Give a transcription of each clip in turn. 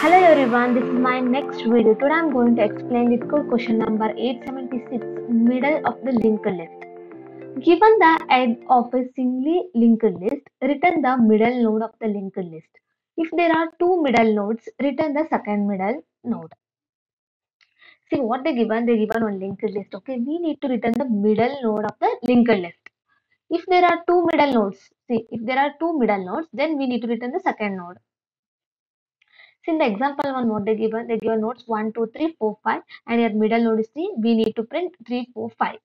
Hello everyone, this is my next video. Today I'm going to explain LeetCode question number 876, middle of the linked list. Given the head of a singly linked list, return the middle node of the linked list. If there are two middle nodes, return the second middle node. See what they given? They given on linked list. Okay, we need to return the middle node of the linked list. If there are two middle nodes, see if there are two middle nodes, then we need to return the second node. See in the example one what they given, they given nodes 1, 2, 3, 4, 5 and your middle node is 3, we need to print 3, 4, 5.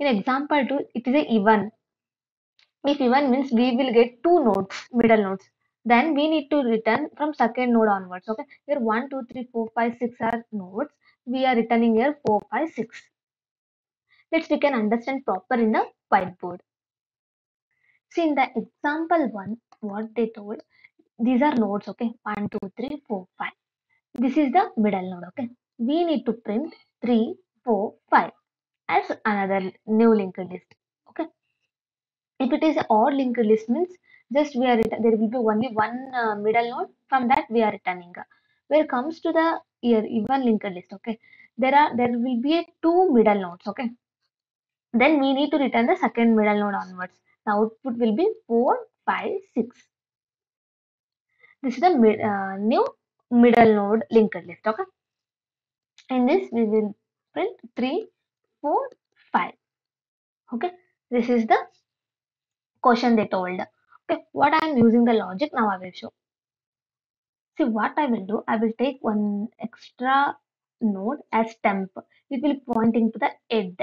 In example 2, it is a even. If even means we will get two nodes, middle nodes. Then we need to return from second node onwards. Okay, here 1, 2, 3, 4, 5, 6 are nodes. We are returning here 4, 5, 6. Let's we can understand proper in the whiteboard. See in the example 1, what they told, these are nodes okay? 1 2 3 4 5 this is the middle node okay? We need to print 3 4 5 as another new linked list okay? If it is odd linked list means just we are there will be only one uh, middle node. From that we are returning where it comes to the here even linked list okay? There are there will be two middle nodes okay? Then we need to return the second middle node onwards. The output will be 4 5 6 this is the mid, uh, new middle node linked list okay? In this we will print 3 4 5 okay? This is the question they told. Okay what i am using the logic now i will show. See what i will do i will take one extra node as temp. It will pointing to the head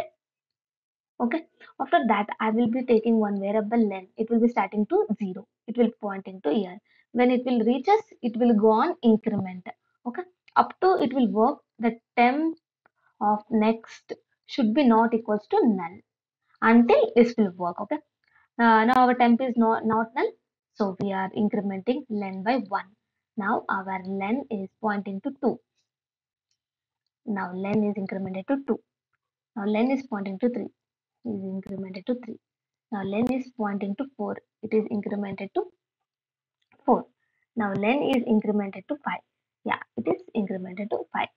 okay? After that i will be taking one variable len it will be starting to 0 it will pointing to here when it will reach us it will go on increment. Okay? Up to it will work the temp of next should be not equals to null. Until this will work okay? Uh, now our temp is not not null so we are incrementing len by 1 now our len is pointing to 2 now len is incremented to 2 now len is pointing to 3 is incremented to 3 now len is pointing to 4 it is incremented to 4 now len is incremented to 5 yeah it is incremented to 5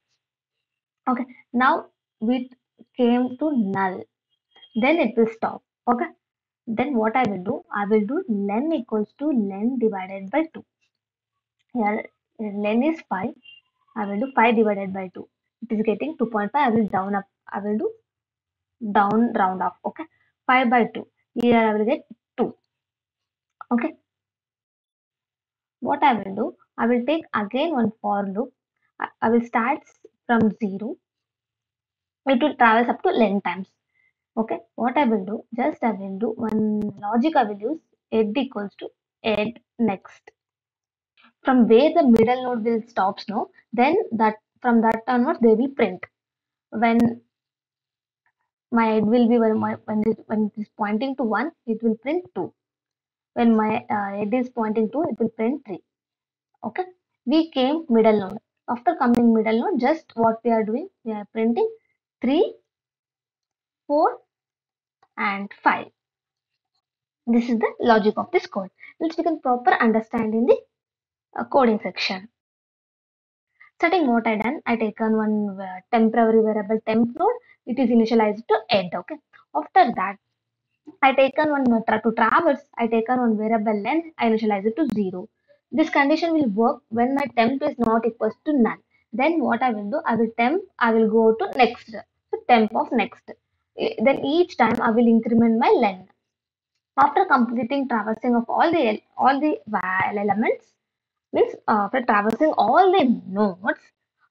okay now we came to null then it will stop. Okay then what i will do? I will do len equals to len divided by 2 here len is 5 i will do 5 divided by 2 it is getting 2.5 i will down up. I will do down round off okay 5 by 2 here i will get 2 okay what I will do, I will take again one for loop. I, will start from 0. It will traverse up to len times. Okay, what I will do, just I will do one logic I will use head equals to head next. From where the middle node will stops now, then that from that onwards they will print. When my head will be when, my, when, it, when it is pointing to 1, it will print 2. When my uh, head is pointing to, it will print 3 okay? We came middle node. After coming middle node just what we are doing? We are printing 3 4 and 5 this is the logic of this code. Let's begin proper understand in the uh, coding section. Starting what i done i taken one uh, temporary variable temp node. It is initialized to head okay? After that i taken one uh, to traverse i taken one variable length i initialize it to 0 this condition will work when my temp is not equals to null. Then what I will do, I will temp, I will go to next, so temp of next. Then each time I will increment my len. After completing traversing of all the all the elements, means after traversing all the nodes,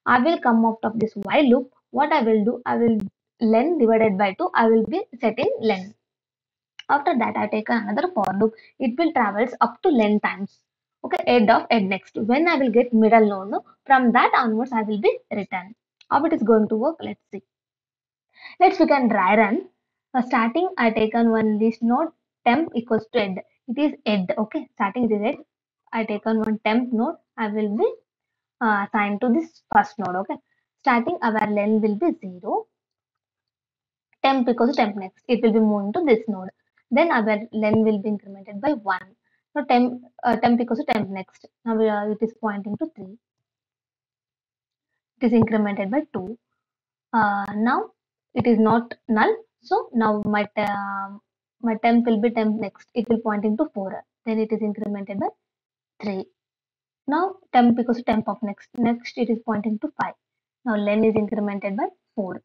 I will come out of this while loop. What I will do, I will len divided by 2, I will be setting len. After that, I take another for loop. It will travels up to len times. Okay head of head next. When i will get middle node from that onwards i will be return how it is going to work? Let's see. Let's we can dry run. Uh, starting i take taken one list node temp equals to head it is head okay? Starting is head i take taken one temp node. I will be uh, assigned to this first node okay? Starting our len will be 0 temp equals to temp next. It will be moving to this node then our len will be incremented by 1 So temp, uh, temp equals to temp next. Now we are, it is pointing to 3. It is incremented by 2. Uh, now it is not null. So now my, uh, my temp will be temp next. It will pointing to 4. Then it is incremented by 3. Now temp equals to temp of next. Next it is pointing to 5. Now len is incremented by 4.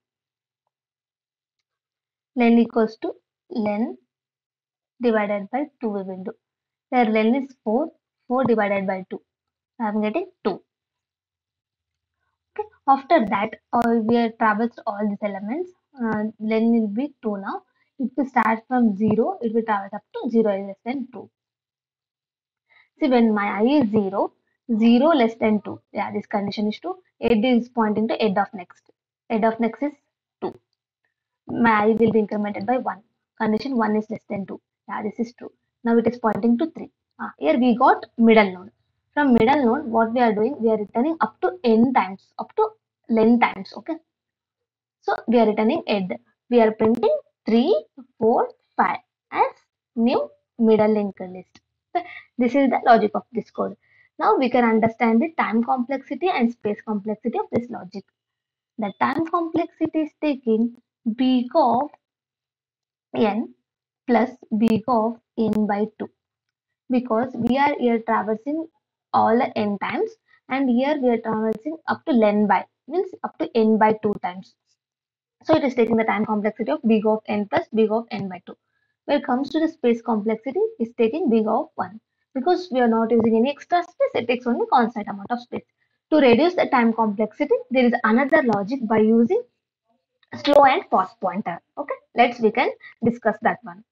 Len equals to len divided by 2 we will do. Their length is 4. 4 divided by 2. I am getting 2. Okay. After that, all we have traversed all these elements. Uh, len will be 2 now. If we start from 0, it will traverse up to 0 is less than 2. See, when my i is 0, 0 less than 2. Yeah, this condition is true. Head is pointing to head of next. Head of next is 2. My i will be incremented by 1. Condition 1 is less than 2. Yeah, this is true. Now it is pointing to 3. Ah, here we got middle node. From middle node, what we are doing, we are returning up to n times, up to len times. Okay. So we are returning head. We are printing 3, 4, 5 as new middle linked list. Okay. This is the logic of this code. Now we can understand the time complexity and space complexity of this logic. The time complexity is taking big of n plus big of n by 2 because we are here traversing all the n times and here we are traversing up to len by means up to n by 2 times. So it is taking the time complexity of big of n plus big of n by 2. When it comes to the space complexity, it's taking big of 1 because we are not using any extra space, it takes only constant amount of space. To reduce the time complexity, there is another logic by using slow and fast pointer. Okay, let's we can discuss that one.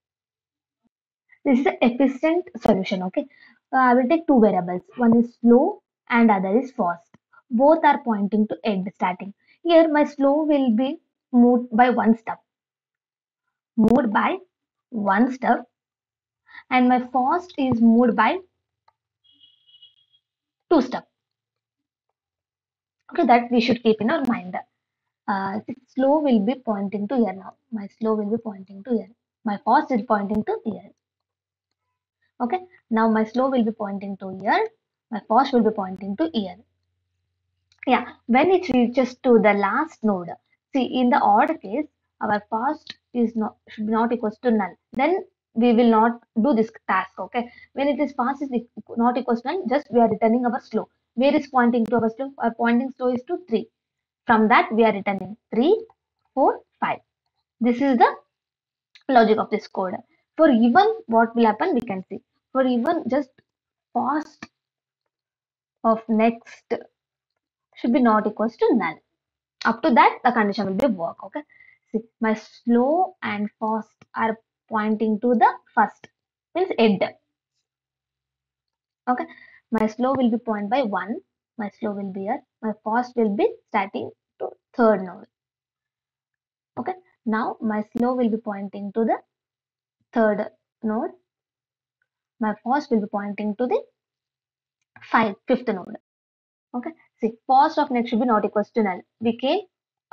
This is an efficient solution. Okay, uh, I will take two variables. One is slow and other is fast. Both are pointing to end starting. Here my slow will be moved by one step. Moved by one step and my fast is moved by two step. Okay, that we should keep in our mind. Uh, slow will be pointing to here now. My slow will be pointing to here. My fast is pointing to here. Okay, now my slow will be pointing to here. My fast will be pointing to here. Yeah, when it reaches to the last node, see in the odd case, our fast is not should be not equals to null. Then we will not do this task. Okay, when it is fast is not equals to null, just we are returning our slow. Where is pointing to our slow? Our pointing slow is to three. From that we are returning 3, 4, 5. This is the logic of this code. For even what will happen we can see. For even just fast of next should be not equals to null. Up to that the condition will be work. Okay. See my slow and fast are pointing to the first means head. Okay. My slow will be point by 1. My slow will be here. My fast will be starting to third node. Okay. Now my slow will be pointing to the third node. My fast will be pointing to the five, fifth node. Okay. See, fast of next should be not equals to null. We came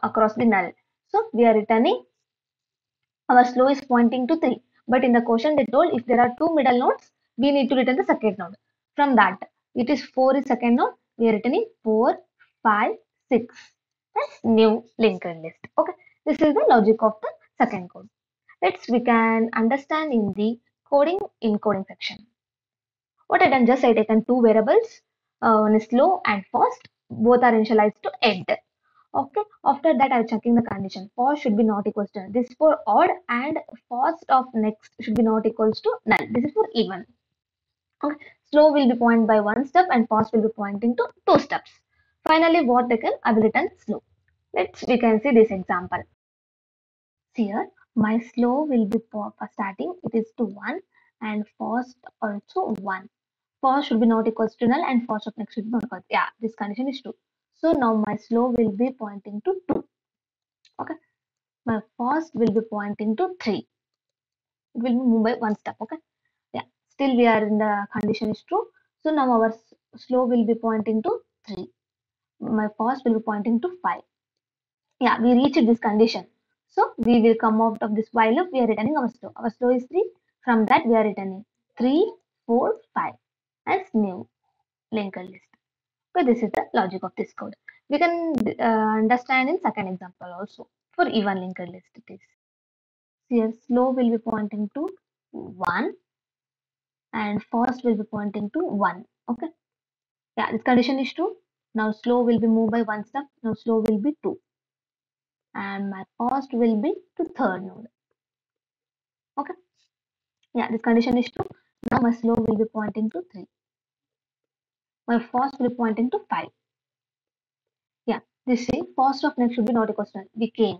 across the null. So we are returning our slow is pointing to 3. But in the question they told if there are two middle nodes, we need to return the second node. From that, it is 4 is second node. We are returning 4, 5, 6 as new linked list. Okay, this is the logic of the second code. Let's we can understand in the coding encoding section. What I done just I taken two variables, uh, one is slow and fast. Both are initialized to end. Okay, after that I'm checking the condition. Fast should be not equals to. This for odd and fast of next should be not equals to null. This is for even. Okay, slow will be pointed by one step and fast will be pointing to two steps. Finally, what they can I will return slow. Let's we can see this example. Here, my slow will be for starting. It is to one and fast also one. Fast should be not equals to null and fast of next should be not equal. Yeah, this condition is true. So now my slow will be pointing to 2. Okay. My fast will be pointing to 3. It will move by one step. Okay. Yeah. Still we are in the condition is true. So now our slow will be pointing to 3. My fast will be pointing to 5. Yeah, we reached this condition. So we will come out of this while loop. We are returning our slow. Our slow is 3. From that we are returning 3, 4, 5 as new linked list. So this is the logic of this code. We can uh, understand in second example also for even linked list it is. Here slow will be pointing to 1 and first will be pointing to 1. Okay. Yeah, this condition is true. Now slow will be moved by one step. Now slow will be 2. And my first will be to third node. Okay. Yeah, this condition is true. Now my slow will be pointing to 3. My first will be pointing to 5. Yeah, this thing first of next should be not equal to We came.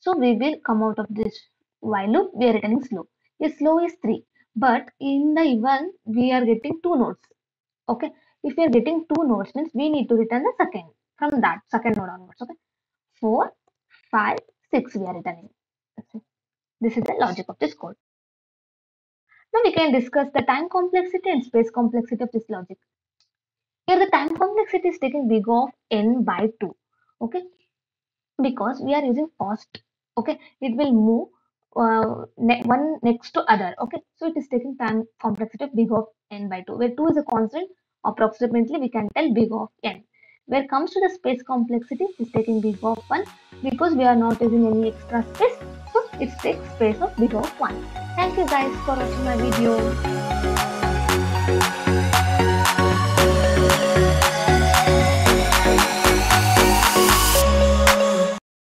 So we will come out of this while loop. We are returning slow. Yes, slow is 3. But in the even we are getting two nodes. Okay. If we are getting two nodes means we need to return the second from that second node onwards. Okay. 4, 5, 6 we are returning. This is the logic of this code. Now we can discuss the time complexity and space complexity of this logic. Here the time complexity is taking big of n by 2. Okay. Because we are using first. Okay. It will move uh, ne one next to other. Okay. So it is taking time complexity of big of n by 2. Where 2 is a constant approximately we can tell big of n. Where it comes to the space complexity, it is taking big of 1 because we are not using any extra space. So it takes space of big of 1. Thank you guys for watching my video.